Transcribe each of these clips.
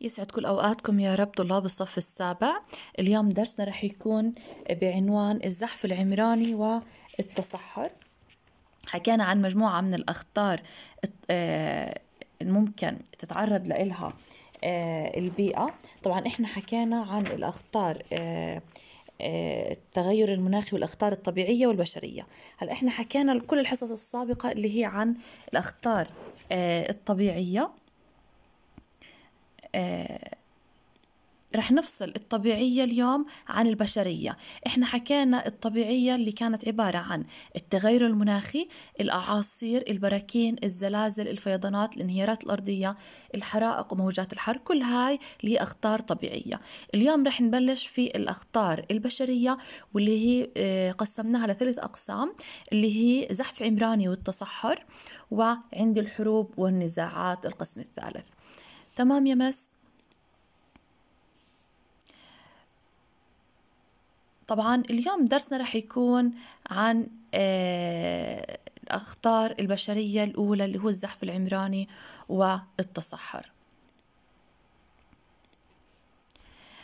يسعد كل أوقاتكم يا رب طلاب الصف السابع. اليوم درسنا رح يكون بعنوان الزحف العمراني والتصحر. حكينا عن مجموعة من الأخطار آه، الممكن تتعرض لإلها آه، البيئة. طبعا إحنا حكينا عن الأخطار آه، التغير المناخي والأخطار الطبيعية والبشرية. هلأ إحنا حكينا كل الحصص السابقة اللي هي عن الأخطار الطبيعية. آه، رح نفصل الطبيعية اليوم عن البشرية. إحنا حكينا الطبيعية اللي كانت عبارة عن التغير المناخي الأعاصير البراكين الزلازل الفيضانات الانهيارات الأرضية الحرائق وموجات الحر كل هاي هي أخطار طبيعية. اليوم رح نبلش في الأخطار البشرية واللي هي آه، قسمناها لثلاث أقسام اللي هي زحف عمراني والتصحر وعند الحروب والنزاعات القسم الثالث. تمام يا مس؟ طبعا اليوم درسنا رح يكون عن آه، الأخطار البشرية الأولى اللي هو الزحف العمراني والتصحر.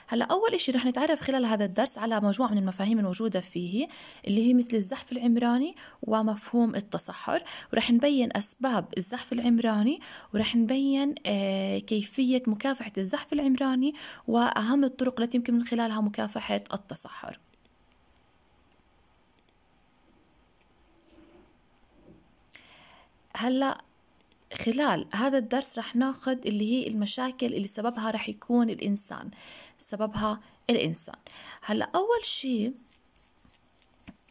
هلا أول إشي رح نتعرف خلال هذا الدرس على مجموعة من المفاهيم الموجودة فيه اللي هي مثل الزحف العمراني ومفهوم التصحر. ورح نبين أسباب الزحف العمراني ورح نبين آه، كيفية مكافحة الزحف العمراني وأهم الطرق التي يمكن من خلالها مكافحة التصحر. هلا خلال هذا الدرس رح ناخذ اللي هي المشاكل اللي سببها رح يكون الإنسان سببها الإنسان. هلأ أول شيء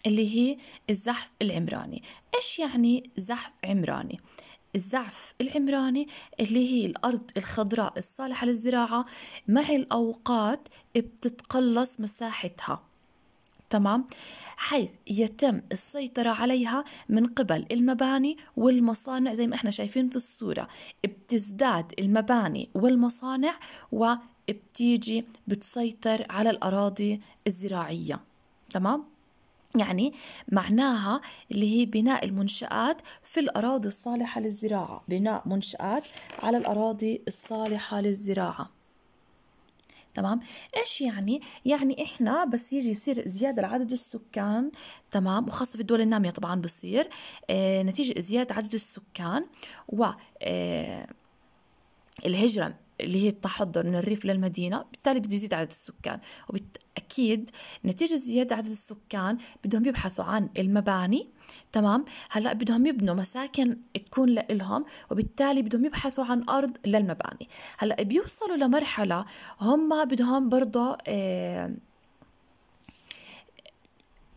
اللي هي الزحف العمراني. إيش يعني زحف عمراني؟ الزعف العمراني اللي هي الأرض الخضراء الصالحة للزراعة مع الأوقات بتتقلص مساحتها. تمام حيث يتم السيطرة عليها من قبل المباني والمصانع زي ما إحنا شايفين في الصورة. بتزداد المباني والمصانع وبتيجي بتسيطر على الأراضي الزراعية. تمام؟ يعني معناها اللي هي بناء المنشآت في الأراضي الصالحة للزراعة بناء منشآت على الأراضي الصالحة للزراعة. تمام؟ إيش يعني؟ يعني إحنا بس يجي يصير زيادة لعدد السكان تمام؟ وخاصة في الدول النامية طبعا بصير آه نتيجة زيادة عدد السكان و آه الهجرة. اللي هي التحضر من الريف للمدينة بالتالي بده يزيد عدد السكان. وبالتأكيد نتيجة زيادة عدد السكان بدهم يبحثوا عن المباني تمام؟ هلأ بدهم يبنوا مساكن تكون لإلهم وبالتالي بدهم يبحثوا عن أرض للمباني. هلأ بيوصلوا لمرحلة هم بدهم برضه آه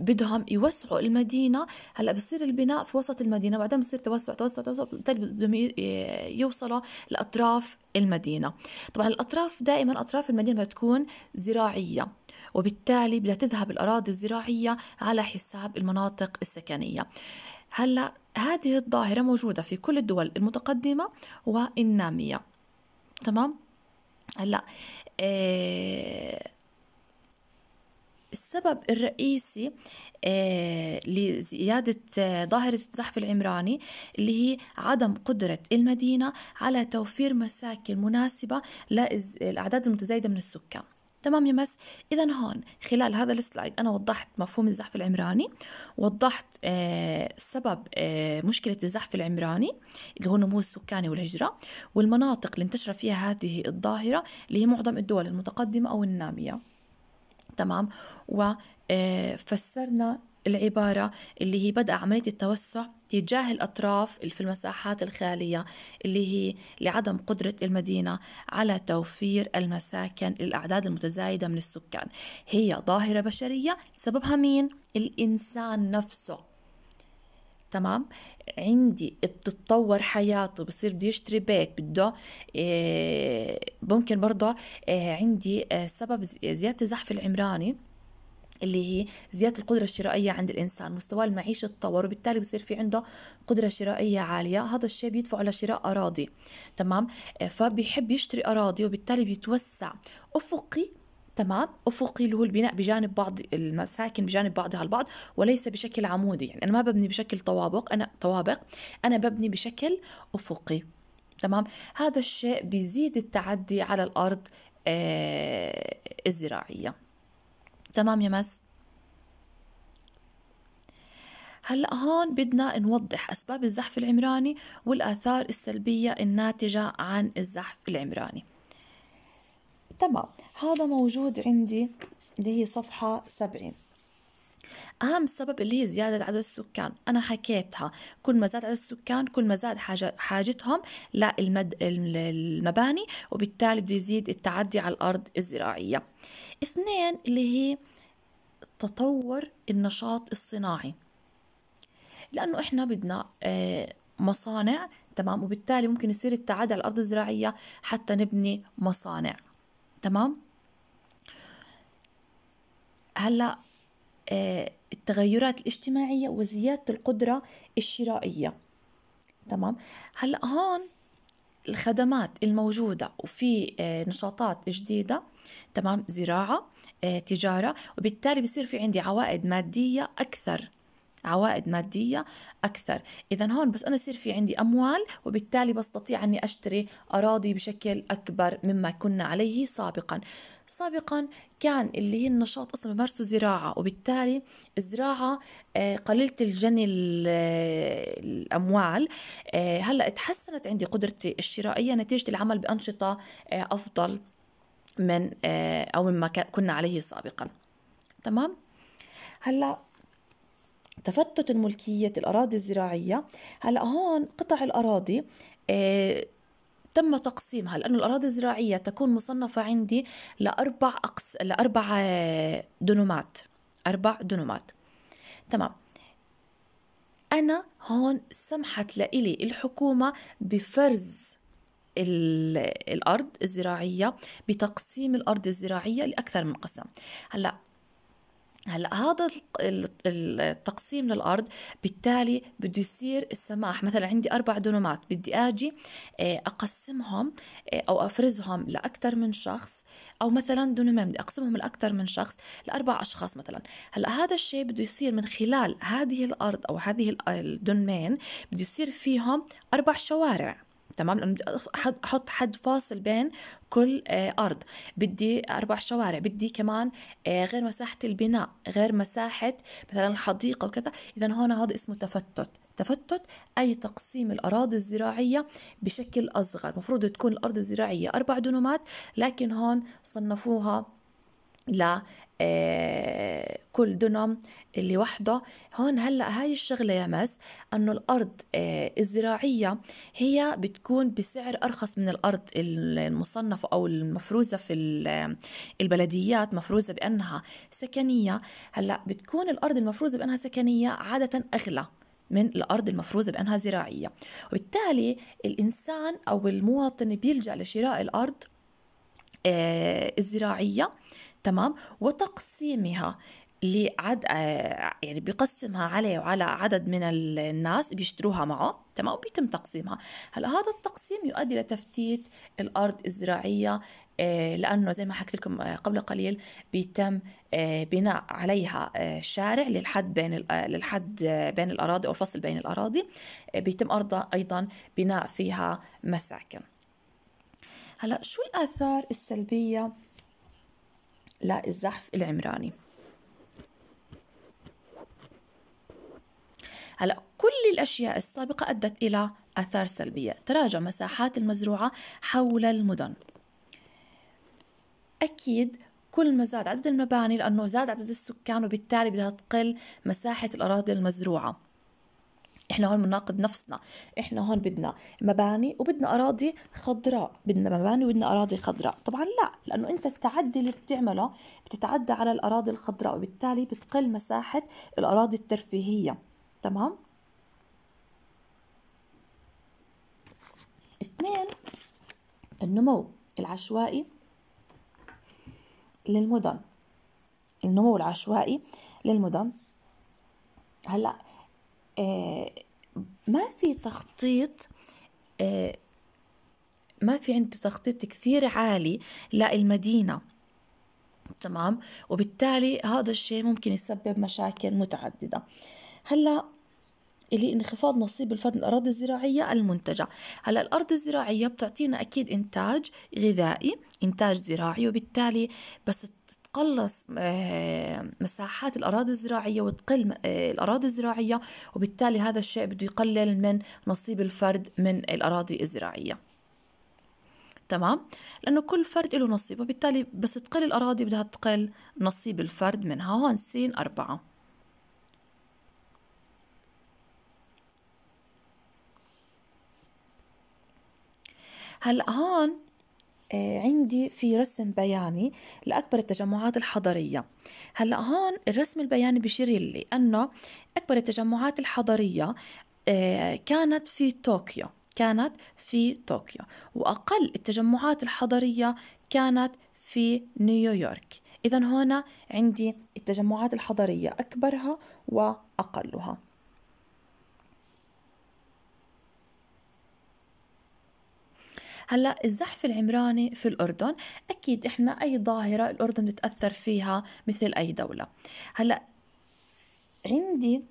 بدهم يوسعوا المدينة. هلأ بصير البناء في وسط المدينة بعدين بصير توسع توسع توسع بالتالي بدهم يوصلوا لأطراف المدينة. طبعا الأطراف دائما أطراف المدينة بتكون زراعية وبالتالي بدها تذهب الأراضي الزراعية على حساب المناطق السكنية. هلأ هذه الظاهرة موجودة في كل الدول المتقدمة والنامية. تمام؟ هلأ إيه السبب الرئيسي آه، لزيادة آه، ظاهرة الزحف العمراني اللي هي عدم قدرة المدينة على توفير مساكن مناسبة للأعداد المتزايدة من السكان. تمام يا مس؟ إذا هون خلال هذا السلايد أنا وضحت مفهوم الزحف العمراني وضحت آه سبب مشكلة الزحف العمراني اللي هو النمو السكاني والهجرة والمناطق اللي انتشر فيها هذه الظاهرة اللي هي معظم الدول المتقدمة أو النامية. تمام. وفسرنا آه، العبارة اللي هي بدأ عملية التوسع تجاه الأطراف في المساحات الخالية اللي هي لعدم قدرة المدينة على توفير المساكن للأعداد المتزايدة من السكان. هي ظاهرة بشرية. سببها مين؟ الإنسان نفسه. تمام؟ عندي بتتطور حياته بصير بده يشتري بيت بده إيه ممكن برضه إيه عندي إيه سبب زيادة الزحف العمراني اللي هي زيادة القدرة الشرائية عند الإنسان مستواه المعيشي تطور وبالتالي بصير في عنده قدرة شرائية عالية هذا الشيء بيدفعه لشراء أراضي تمام؟ فبيحب يشتري أراضي وبالتالي بيتوسع. أفقي تمام افقي اللي هو البناء بجانب بعض المساكن بجانب بعضها البعض وليس بشكل عمودي. يعني أنا ما ببني بشكل طوابق أنا طوابق أنا ببني بشكل أفقي. تمام؟ هذا الشيء بيزيد التعدي على الأرض آه، الزراعية. تمام يا مس؟ هلأ هون بدنا نوضح أسباب الزحف العمراني والآثار السلبية الناتجة عن الزحف العمراني. تمام. هذا موجود عندي اللي هي صفحة 70 أهم سبب اللي هي زيادة عدد السكان أنا حكيتها. كل ما زاد عدد السكان كل ما زاد حاجتهم للمباني وبالتالي بده يزيد التعدي على الأرض الزراعية. اثنين اللي هي تطور النشاط الصناعي. لأنه إحنا بدنا آه، مصانع تمام؟ وبالتالي ممكن يصير التعدي على الأرض الزراعية حتى نبني مصانع تمام؟ هلا آه، التغيرات الاجتماعية وزيادة القدرة الشرائية. تمام؟ هلا هون الخدمات الموجودة وفي آه، نشاطات جديدة. تمام؟ زراعة تجارة وبالتالي بصير في عندي عوائد مادية أكثر. عوائد مادية أكثر. إذا هون بس أنا يصير في عندي أموال وبالتالي بستطيع أني أشتري أراضي بشكل أكبر مما كنا عليه سابقا. سابقا كان اللي هي النشاط أصلا بمارسوا زراعة وبالتالي الزراعة آه، قليلة الجني الأموال آه، هلأ تحسنت عندي قدرتي الشرائية نتيجة العمل بأنشطة آه، أفضل من أو مما كنا عليه سابقا. تمام؟ هلأ تفتت الملكية الأراضي الزراعية. هلأ هون قطع الأراضي آه تم تقسيمها لأن الأراضي الزراعية تكون مصنفة عندي لأربع أقس لأربع آه، دنومات أربع دنومات تمام. أنا هون سمحت لإلي الحكومة بفرز الأرض الزراعية بتقسيم الأرض الزراعية لأكثر من قسم. هلأ هلا هذا التقسيم للأرض بالتالي بده يصير السماح. مثلا عندي أربع دونومات بدي آجي آه، أقسمهم آه، أو أفرزهم لاكثر من شخص أو مثلا دونومين بدي أقسمهم لاكثر من شخص لأربع أشخاص مثلا. هلا هذا الشيء بده يصير من خلال هذه الأرض أو هذه الدونمين بده يصير فيهم أربع شوارع. تمام؟ لأنه بدي أحط حد فاصل بين كل آه، أرض. بدي أربع شوارع. بدي كمان آه، غير مساحة البناء غير مساحة مثلا الحديقة وكذا. اذا هون هذا اسمه تفتت. تفتت أي تقسيم الأراضي الزراعية بشكل أصغر. مفروض تكون الأرض الزراعية أربع دنومات لكن هون صنفوها ل آه، دنم اللي وحده. هون هلأ هاي الشغلة يا مس إنه الأرض آه، الزراعية هي بتكون بسعر أرخص من الأرض المصنفة أو المفروزة في البلديات مفروزة بأنها سكنية. هلأ بتكون الأرض المفروزة بأنها سكنية عادة أغلى من الأرض المفروزة بأنها زراعية. وبالتالي الإنسان أو المواطن بيلجأ لشراء الأرض آه، الزراعية. تمام وتقسيمها لعد آه، يعني بيقسمها عليه وعلى عدد من الناس بيشتروها معه تمام وبيتم تقسيمها. هلأ هذا التقسيم يؤدي لتفتيت الأرض الزراعية آه، لأنه زي ما حكيت لكم آه، قبل قليل بيتم بناء عليها شارع للحد بين للحد بين الأراضي أو الفصل بين الأراضي. بيتم أيضا بناء فيها مساكن. هلأ شو الآثار السلبية للزحف العمراني. هلا كل الأشياء السابقة أدت إلى آثار سلبية. تراجع مساحات المزروعة حول المدن. أكيد كل ما زاد عدد المباني لأنه زاد عدد السكان وبالتالي بدها تقل مساحة الأراضي المزروعة. إحنا هون بنناقض نفسنا إحنا هون بدنا مباني وبدنا أراضي خضراء بدنا مباني وبدنا أراضي خضراء. طبعا لا لأنه أنت التعدي اللي بتعمله بتتعدى على الأراضي الخضراء وبالتالي بتقل مساحة الأراضي الترفيهية. تمام؟ اثنين النمو العشوائي للمدن. النمو العشوائي للمدن. هلأ آه، ما في تخطيط آه، ما في عندي تخطيط كثير عالي للمدينة. تمام؟ وبالتالي هذا الشيء ممكن يسبب مشاكل متعددة. هلأ اللي انخفاض نصيب الفرد من الأراضي الزراعية المنتجة. هلأ الأرض الزراعية بتعطينا أكيد إنتاج غذائي إنتاج زراعي وبالتالي بس تقلص آه، مساحات الأراضي الزراعية وتقل آه، الأراضي الزراعية وبالتالي هذا الشيء بده يقلل من نصيب الفرد من الأراضي الزراعية. تمام؟ لأنه كل فرد له نصيب وبالتالي بس تقل الأراضي بدها تقل نصيب الفرد منها. هون سين أربعة. هلأ هون عندي في رسم بياني لأكبر التجمعات الحضرية. هلأ هون الرسم البياني بيشير لي أنه أكبر التجمعات الحضرية آه، كانت في طوكيو كانت في طوكيو. وأقل التجمعات الحضرية كانت في نيويورك. إذا هنا عندي التجمعات الحضرية أكبرها وأقلها. هلأ الزحف العمراني في الأردن أكيد إحنا أي ظاهرة الأردن بتتأثر فيها مثل أي دولة. هلأ عندي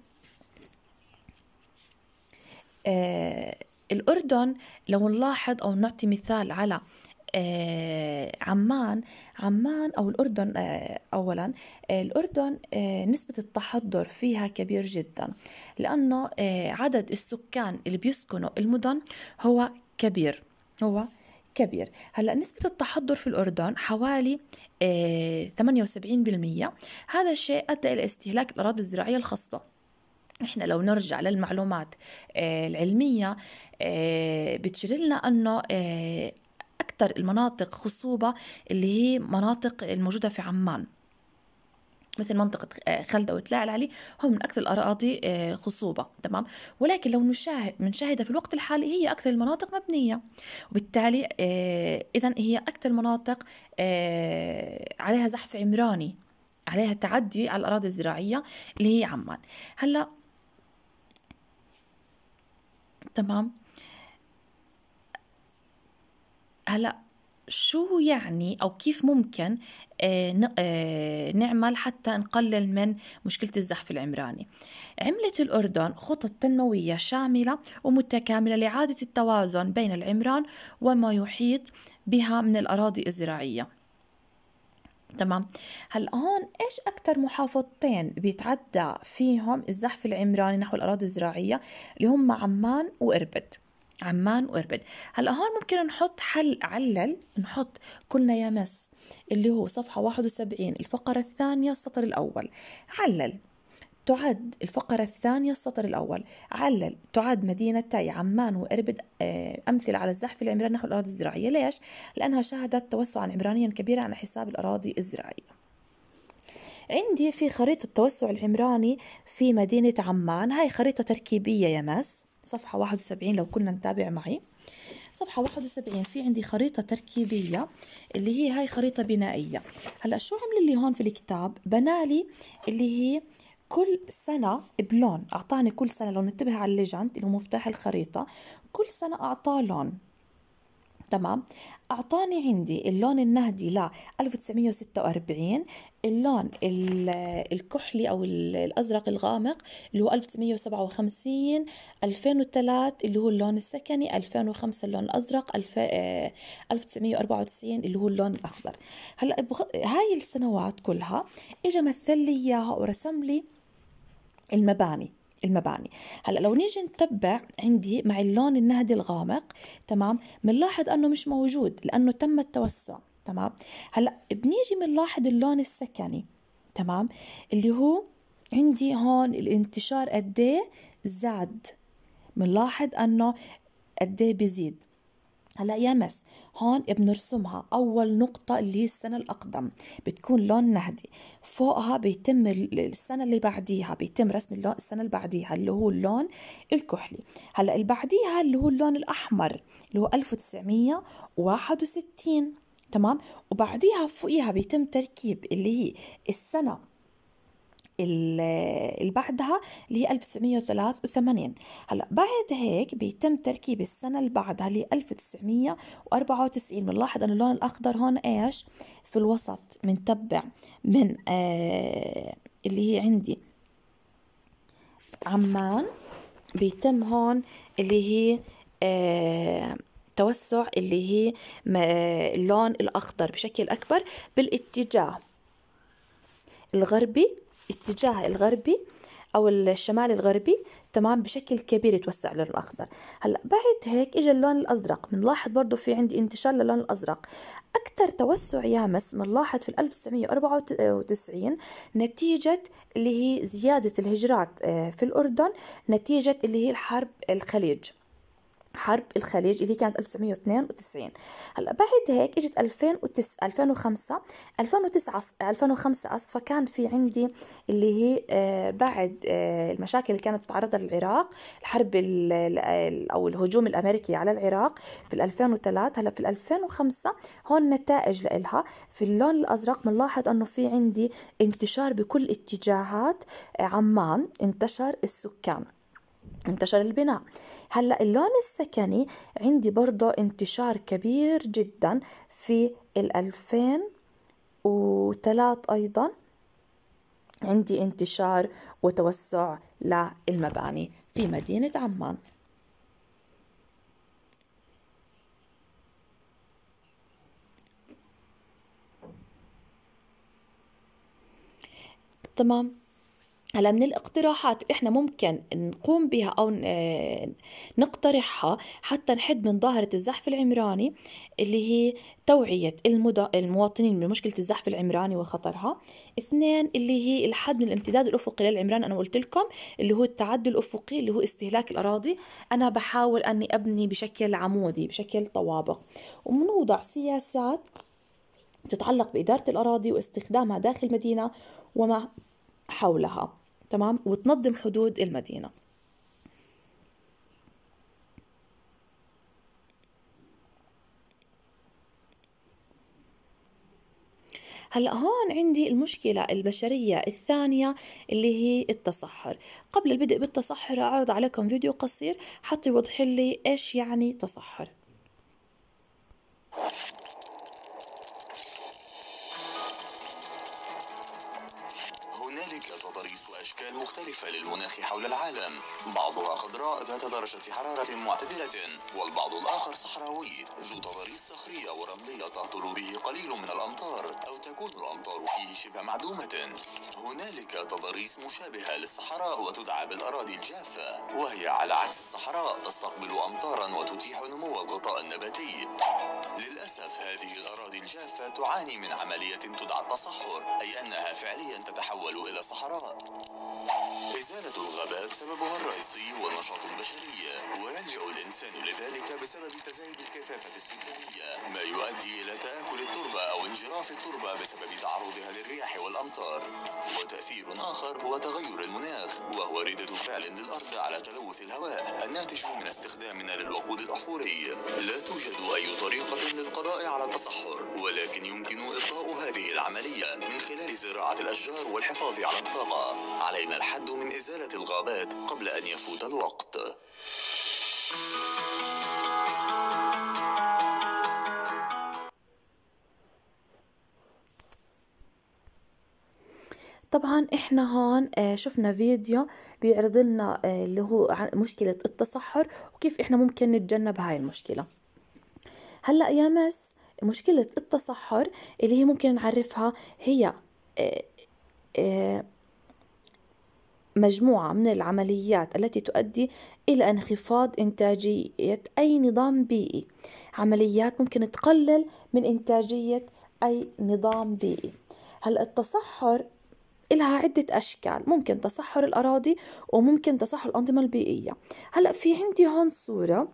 آه الأردن لو نلاحظ أو نعطي مثال على آه عمان عمان أو الأردن آه أولا آه الأردن آه نسبة التحضر فيها كبير جدا لأنه آه عدد السكان اللي بيسكنوا المدن هو كبير. هو كبير. هلأ نسبة التحضر في الأردن حوالي 78% آه، هذا الشيء أدى إلى استهلاك الأراضي الزراعية الخصبة إحنا لو نرجع للمعلومات آه، العلمية آه، بتشير لنا أنه أكثر المناطق خصوبة اللي هي مناطق الموجودة في عمان. مثل منطقة آه، خلدة وتلاعل العلي هم من أكثر الأراضي آه، خصوبة تمام؟ ولكن لو نشاهد بنشاهدها في الوقت الحالي هي أكثر المناطق مبنية. وبالتالي آه، إذا هي أكثر المناطق عليها زحف عمراني عليها تعدي على الأراضي الزراعية اللي هي عمان. هلأ تمام؟ هلأ شو يعني أو كيف ممكن آه، آه، نعمل حتى نقلل من مشكلة الزحف العمراني؟ عملت الأردن خطط تنموية شاملة ومتكاملة لإعادة التوازن بين العمران وما يحيط بها من الأراضي الزراعية. تمام؟ هلا هون إيش أكثر محافظتين بيتعدى فيهم الزحف العمراني نحو الأراضي الزراعية؟ اللي هم عمان وأربد. عمان وإربد. هلأ هون ممكن نحط حل علل نحط كلنا يا مس اللي هو صفحة 71 الفقرة الثانية السطر الأول. علل. تعد الفقرة الثانية السطر الأول. علل. تعد مدينتي عمان وإربد آه، أمثلة على الزحف العمراني نحو الأراضي الزراعية. ليش؟ لأنها شهدت توسعا عمرانيا كبيرا على حساب الأراضي الزراعية. عندي في خريطة التوسع العمراني في مدينة عمان. هاي خريطة تركيبية يا مس. صفحة 71 لو كنا نتابع معي. صفحة 71 في عندي خريطة تركيبية اللي هي هاي خريطة بنائية. هلأ شو عمل لي هون في الكتاب؟ بنالي اللي هي كل سنة بلون أعطاني كل سنة لو ننتبه على ال legend اللي هو مفتاح الخريطة كل سنة أعطاه لون. تمام. أعطاني عندي اللون النهدي ل 1946 اللون الكحلي أو الأزرق الغامق اللي هو 1957 2003 اللي هو اللون السكني 2005 اللون الأزرق 1994 آه، اللي هو اللون الأخضر. هلأ هاي السنوات كلها إجا مثل لي إياها ورسم لي المباني. المباني. هلأ لو نيجي نتبع عندي مع اللون النهدي الغامق تمام بنلاحظ أنه مش موجود لأنه تم التوسع تمام. هلأ بنيجي بنلاحظ اللون السكني تمام اللي هو عندي هون الانتشار قد زاد. بنلاحظ أنه قد بيزيد. هلا يا مس هون بنرسمها أول نقطة اللي هي السنة الأقدم بتكون لون نهدي. فوقها بيتم السنة اللي بعديها بيتم رسم اللون السنة اللي بعديها اللي هو اللون الكحلي. هلا اللي بعديها اللي هو اللون الأحمر اللي هو 1961 تمام؟ وبعديها فوقيها بيتم تركيب اللي هي السنة اللي بعدها اللي هي 1983 هلا بعد هيك بيتم تركيب السنة اللي بعدها اللي هي 1994 بنلاحظ إنه اللون الأخضر هون إيش؟ في الوسط بنتبع من آه اللي هي عندي. عمان بيتم هون اللي هي آه توسع اللي هي اللون الأخضر بشكل أكبر بالاتجاه الغربي. اتجاه الغربي أو الشمال الغربي تمام بشكل كبير يتوسع اللون الأخضر هلأ بعد هيك إجا اللون الأزرق. بنلاحظ برضه في عندي انتشار للون الأزرق. أكثر توسع يامس بنلاحظ في 1994 نتيجة اللي هي زيادة الهجرات آه، في الأردن نتيجة اللي هي الحرب الخليج. حرب الخليج اللي كانت 1992 هلأ بعد هيك إجت 2009 2005 2009 2005 اسفه كان في عندي اللي هي آه، بعد آه، المشاكل اللي كانت تتعرضها للعراق الحرب أو الهجوم الأمريكي على العراق في 2003 هلأ في 2005 هون نتائج لها في اللون الأزرق بنلاحظ إنه في عندي انتشار بكل اتجاهات آه، عمان انتشر السكان. انتشر البناء. هلأ اللون السكني عندي برضه انتشار كبير جدا في الألفين وثلاث أيضا. عندي انتشار وتوسع للمباني في مدينة عمان. تمام. هلا من الاقتراحات اللي إحنا ممكن نقوم بها أو نقترحها حتى نحد من ظاهرة الزحف العمراني اللي هي توعية المواطنين بمشكلة الزحف العمراني وخطرها. اثنين اللي هي الحد من الامتداد الأفقي للعمران. أنا قلت لكم اللي هو التعدي الأفقي اللي هو استهلاك الأراضي. أنا بحاول أني أبني بشكل عمودي بشكل طوابق. ومنوضع سياسات تتعلق بإدارة الأراضي واستخدامها داخل المدينة وما حولها. تمام؟ وتنظم حدود المدينة. هلا هون عندي المشكلة البشرية الثانية اللي هي التصحر. قبل البدء بالتصحر أعرض عليكم فيديو قصير حتى يوضح لي إيش يعني تصحر. حول العالم. بعضها خضراء ذات درجة حرارة معتدلة والبعض الآخر صحراوي. ذو تضاريس صخرية ورملية تهطل به قليل من الأمطار أو تكون الأمطار فيه شبه معدومة. هنالك تضاريس مشابهة للصحراء وتدعى بالأراضي الجافة وهي على عكس الصحراء تستقبل أمطارا وتتيح نمو الغطاء النباتي. للأسف هذه الأراضي الجافة تعاني من عملية تدعى التصحر أي أنها فعليا تتحول إلى صحراء. إزالة الغابات سببها الرئيسي هو النشاط البشري ويلجأ الإنسان لذلك بسبب تزايد الكثافة السكانية. ما يؤدي إلى تآكل التربة أو انجراف التربة بسبب تعرضها للرياح والأمطار. وتأثير آخر هو تغير المناخ وهو ردة فعل للأرض على تلوث الهواء الناتج من استخدامنا للوقود الأحفوري. لا توجد أي طريقة للقضاء على التصحر. زراعة الأشجار والحفاظ على الطاقة. علينا الحد من إزالة الغابات قبل أن يفوت الوقت. طبعا إحنا هون آه، شفنا فيديو بيعرض لنا آه، اللي هو مشكلة التصحر وكيف إحنا ممكن نتجنب هاي المشكلة. هلأ يا مس مشكلة التصحر اللي هي ممكن نعرفها هي مجموعة من العمليات التي تؤدي إلى انخفاض إنتاجية أي نظام بيئي. عمليات ممكن تقلل من إنتاجية أي نظام بيئي. هل التصحر إلها عدة أشكال؟ ممكن تصحر الأراضي وممكن تصحر الأنظمة البيئية. هلأ في عندي هون صورة.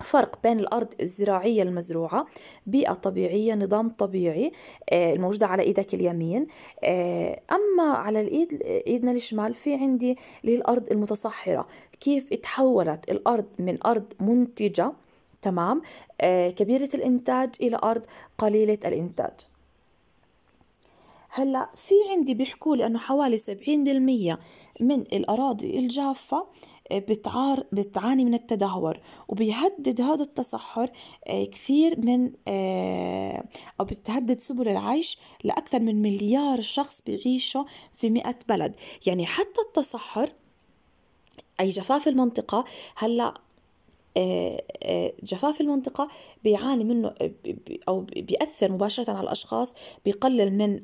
فرق بين الأرض الزراعية المزروعة بيئة طبيعية نظام طبيعي آه، الموجودة على إيدك اليمين آه، أما على الإيد إيدنا الشمال في عندي اللي الأرض المتصحرة. كيف تحولت الأرض من أرض منتجة تمام آه، كبيرة الإنتاج إلى أرض قليلة الإنتاج. هلأ في عندي بيحكوا لي أنه حوالي 70% من الأراضي الجافة بتعار بتعاني من التدهور وبيهدد هذا التصحر آه، كثير من آه، أو بتهدد سبل العيش لأكثر من مليار شخص بيعيشوا في مئة بلد. يعني حتى التصحر أي جفاف المنطقة هلأ آه، جفاف المنطقة بيعاني منه أو بيأثر مباشرة على الأشخاص بيقلل من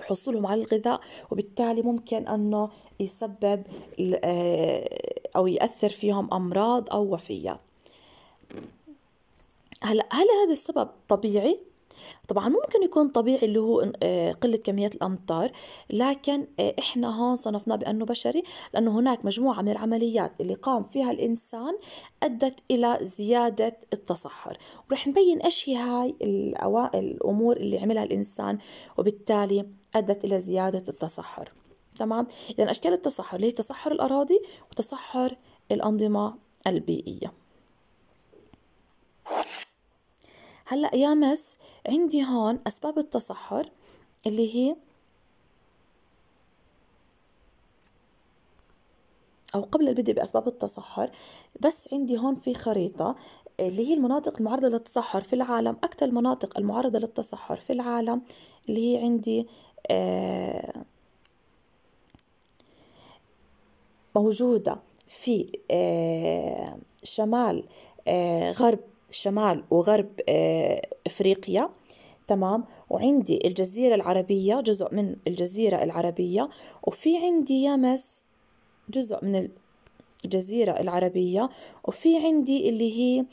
حصولهم على الغذاء وبالتالي ممكن أنه يسبب أو يأثر فيهم أمراض أو وفيات. هلا هل هذا السبب طبيعي؟ طبعا ممكن يكون طبيعي اللي هو آه، قلة كميات الأمطار لكن آه، إحنا هون صنفناه بأنه بشري لأنه هناك مجموعة من العمليات اللي قام فيها الإنسان أدت إلى زيادة التصحر. ورح نبين إيش هي هاي الأمور اللي عملها الإنسان وبالتالي أدت إلى زيادة التصحر. تمام؟ إذا أشكال التصحر اللي هي تصحر الأراضي وتصحر الأنظمة البيئية. هلأ يا مس عندي هون أسباب التصحر اللي هي أو قبل البدء بأسباب التصحر بس عندي هون في خريطة اللي هي المناطق المعرضة للتصحر في العالم أكثر المناطق المعرضة للتصحر في العالم اللي هي عندي آه، موجودة في آه، شمال آه، غرب شمال وغرب آه، إفريقيا. تمام؟ وعندي الجزيرة العربية جزء من الجزيرة العربية. وفي عندي يمس جزء من الجزيرة العربية. وفي عندي اللي هي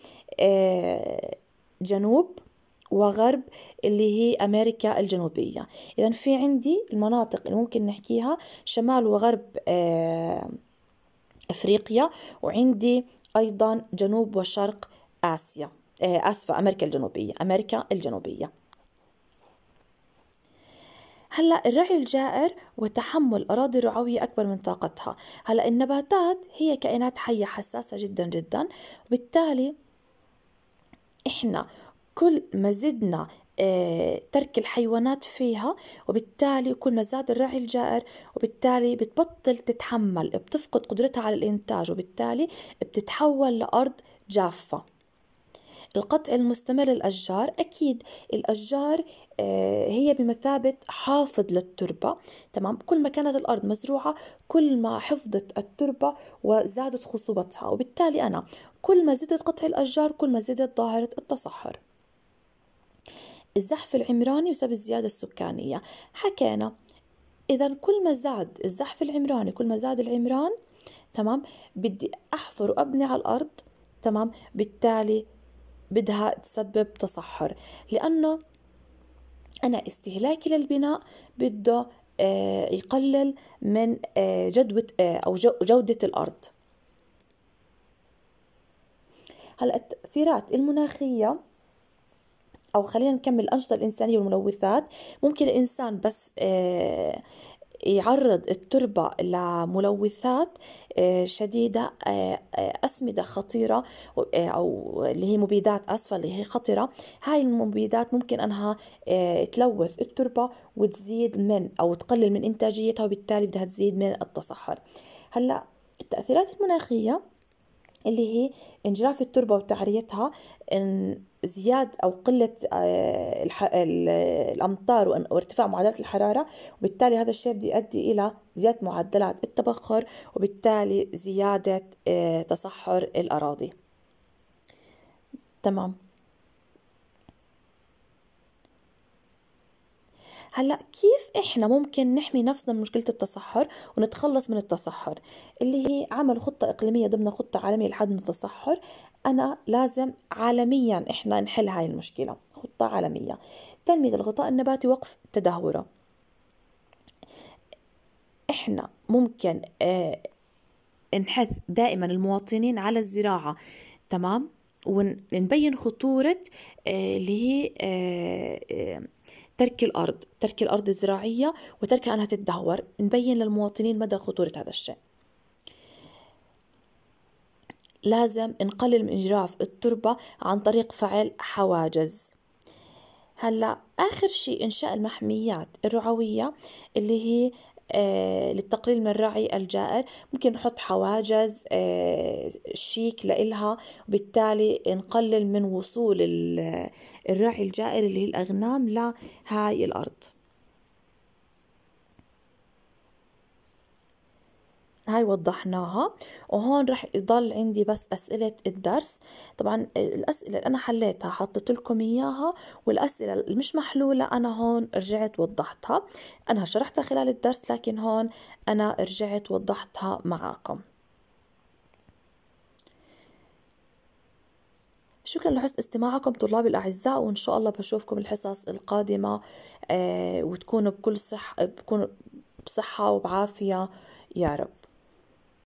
جنوب وغرب اللي هي أمريكا الجنوبية. إذا في عندي المناطق اللي ممكن نحكيها شمال وغرب آه، أفريقيا وعندي أيضا جنوب وشرق آسيا. آه، آسفة أمريكا الجنوبية أمريكا الجنوبية. هلأ الرعي الجائر وتحمل أراضي رعوية أكبر من طاقتها. هلأ النباتات هي كائنات حية حساسة جدا جدا. وبالتالي إحنا كل ما زدنا ترك الحيوانات فيها وبالتالي كل ما زاد الرعي الجائر وبالتالي بتبطل تتحمل بتفقد قدرتها على الإنتاج وبالتالي بتتحول لأرض جافة. القطع المستمر للأشجار أكيد الأشجار آه، هي بمثابة حافظ للتربة. تمام؟ كل ما كانت الأرض مزروعة كل ما حفظت التربة وزادت خصوبتها. وبالتالي أنا كل ما زدت قطع الأشجار كل ما زدت ظاهرة التصحر. الزحف العمراني بسبب الزيادة السكانية. حكينا إذا كل ما زاد الزحف العمراني كل ما زاد العمران تمام بدي أحفر وأبني على الأرض تمام بالتالي بدها تسبب تصحر. لأنه أنا استهلاكي للبناء بده آه، يقلل من آه، جدوة آه، أو جودة الأرض. هلأ التأثيرات المناخية أو خلينا نكمل الأنشطة الإنسانية والملوثات. ممكن الإنسان بس يعرض التربة لملوثات آه، شديدة آه، آه، أسمدة خطيرة أو اللي هي مبيدات أسفة اللي هي خطرة. هاي المبيدات ممكن أنها تلوث التربة وتزيد من أو تقلل من إنتاجيتها وبالتالي بدها تزيد من التصحر. هلأ التأثيرات المناخية اللي هي انجراف التربة وتعريتها زياد أو قلة آه، الأمطار وارتفاع معدلات الحرارة وبالتالي هذا الشيء بده يؤدي إلى زيادة معدلات التبخر وبالتالي زيادة آه، تصحر الأراضي. تمام. هلأ كيف إحنا ممكن نحمي نفسنا من مشكلة التصحر ونتخلص من التصحر؟ اللي هي عمل خطة إقليمية ضمن خطة عالمية لحد من التصحر أنا لازم عالميا إحنا نحل هاي المشكلة خطة عالمية. تنمية الغطاء النباتي وقف تدهوره. إحنا ممكن آه نحث دائما المواطنين على الزراعة تمام؟ ونبين خطورة آه، اللي هي آه، آه، ترك الأرض ترك الأرض الزراعية وتركها أنها تتدهور. نبين للمواطنين مدى خطورة هذا الشيء. لازم نقلل من إجراف التربة عن طريق فعل حواجز. هلا آخر شيء إنشاء المحميات الرعوية اللي هي للتقليل من الرعي الجائر. ممكن نحط حواجز آه شيك لإلها. وبالتالي نقلل من وصول الرعي الجائر اللي هي الأغنام لهاي الأرض. هاي وضحناها وهون رح يضل عندي بس أسئلة الدرس. طبعا الأسئلة اللي أنا حليتها حطيت لكم إياها والأسئلة اللي مش محلولة أنا هون رجعت وضحتها. أنا شرحتها خلال الدرس لكن هون أنا رجعت وضحتها معاكم. شكرا لحسن استماعكم طلابي الأعزاء وإن شاء الله بشوفكم الحصص القادمة آه وتكونوا بكل صحة بكونوا بصحة وبعافية. يا رب.